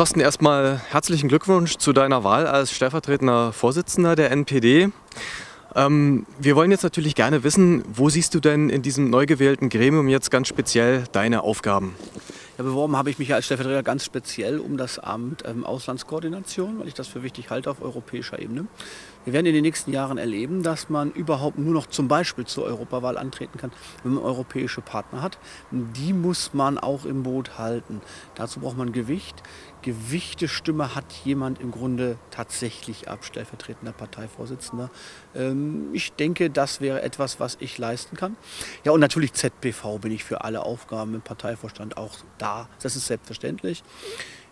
Thorsten, erstmal herzlichen Glückwunsch zu deiner Wahl als stellvertretender Vorsitzender der NPD. Ähm, wir wollen jetzt natürlich gerne wissen, wo siehst du denn in diesem neu gewählten Gremium jetzt ganz speziell deine Aufgaben? Beworben habe ich mich als Stellvertreter ganz speziell um das Amt ähm, Auslandskoordination, weil ich das für wichtig halte auf europäischer Ebene. Wir werden in den nächsten Jahren erleben, dass man überhaupt nur noch zum Beispiel zur Europawahl antreten kann, wenn man europäische Partner hat. Die muss man auch im Boot halten. Dazu braucht man Gewicht. Gewichte Stimme hat jemand im Grunde tatsächlich ab, stellvertretender Parteivorsitzender. Ähm, ich denke, das wäre etwas, was ich leisten kann. Ja, und natürlich ZPV bin ich für alle Aufgaben im Parteivorstand auch da. Das ist selbstverständlich.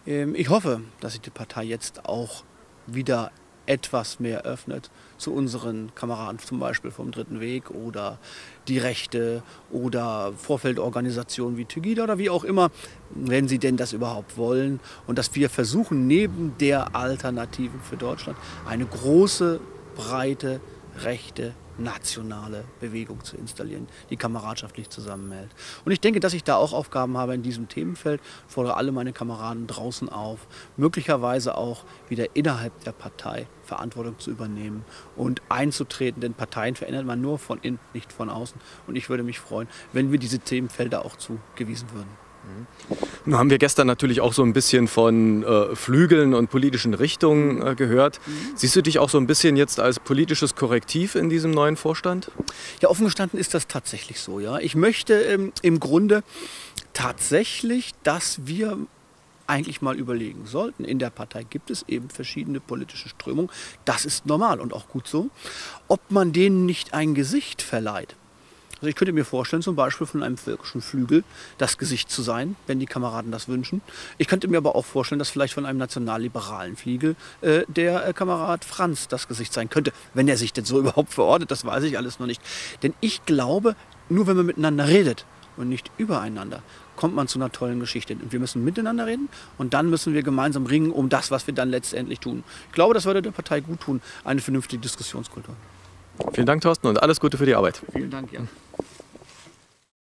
Ähm, ich hoffe, dass sich die Partei jetzt auch wieder etwas mehr öffnet zu unseren Kameraden, zum Beispiel vom Dritten Weg oder die Rechte oder Vorfeldorganisationen wie Tygida oder wie auch immer, wenn sie denn das überhaupt wollen. Und dass wir versuchen, neben der Alternativen für Deutschland eine große, breite, rechte nationale Bewegung zu installieren, die kameradschaftlich zusammenhält. Und ich denke, dass ich da auch Aufgaben habe in diesem Themenfeld, fordere alle meine Kameraden draußen auf, möglicherweise auch wieder innerhalb der Partei Verantwortung zu übernehmen und einzutreten, denn Parteien verändert man nur von innen, nicht von außen. Und ich würde mich freuen, wenn wir diese Themenfelder auch zugewiesen würden. Nun haben wir gestern natürlich auch so ein bisschen von äh, Flügeln und politischen Richtungen äh, gehört. Siehst du dich auch so ein bisschen jetzt als politisches Korrektiv in diesem neuen Vorstand? Ja, offen gestanden ist das tatsächlich so. Ja. Ich möchte ähm, im Grunde tatsächlich, dass wir eigentlich mal überlegen sollten. In der Partei gibt es eben verschiedene politische Strömungen. Das ist normal und auch gut so. Ob man denen nicht ein Gesicht verleiht. Also ich könnte mir vorstellen, zum Beispiel von einem völkischen Flügel das Gesicht zu sein, wenn die Kameraden das wünschen. Ich könnte mir aber auch vorstellen, dass vielleicht von einem nationalliberalen Flügel äh, der äh, Kamerad Franz das Gesicht sein könnte, wenn er sich denn so überhaupt verortet. Das weiß ich alles noch nicht. Denn ich glaube, nur wenn man miteinander redet und nicht übereinander, kommt man zu einer tollen Geschichte. Und wir müssen miteinander reden und dann müssen wir gemeinsam ringen um das, was wir dann letztendlich tun. Ich glaube, das würde der Partei gut tun, eine vernünftige Diskussionskultur. Vielen Dank, Thorsten, und alles Gute für die Arbeit. Vielen Dank, Jan.